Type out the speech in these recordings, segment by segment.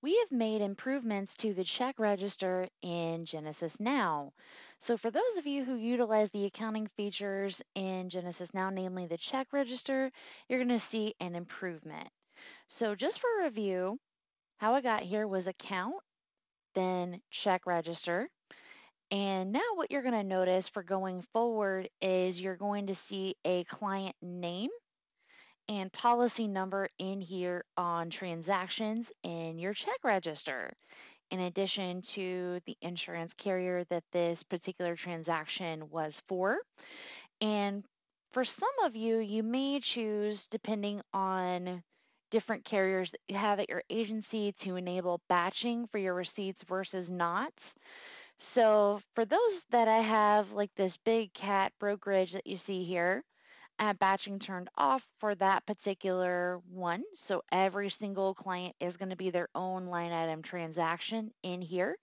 We have made improvements to the check register in JenesisNow. So, for those of you who utilize the accounting features in JenesisNow, namely the check register, you're going to see an improvement. So, just for review, how I got here was account, then check register. And now, what you're going to notice for going forward is you're going to see a client name and policy number in here on transactions in your check register, in addition to the insurance carrier that this particular transaction was for. And for some of you, you may choose, depending on different carriers that you have at your agency, to enable batching for your receipts versus not. So for those that I have, like this big cat brokerage that you see here, have batching turned off for that particular one. So every single client is going to be their own line item transaction in here.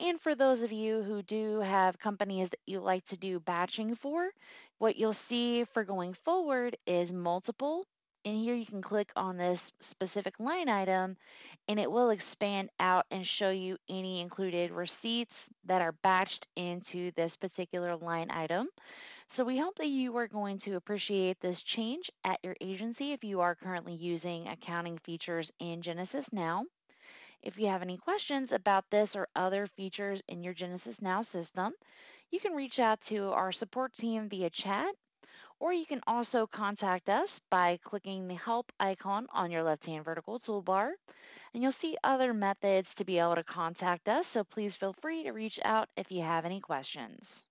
And for those of you who do have companies that you like to do batching for, what you'll see for going forward is multiple. In here, you can click on this specific line item and it will expand out and show you any included receipts that are batched into this particular line item. So we hope that you are going to appreciate this change at your agency if you are currently using accounting features in JenesisNow. If you have any questions about this or other features in your JenesisNow system, you can reach out to our support team via chat, or you can also contact us by clicking the help icon on your left-hand vertical toolbar. And you'll see other methods to be able to contact us, so please feel free to reach out if you have any questions.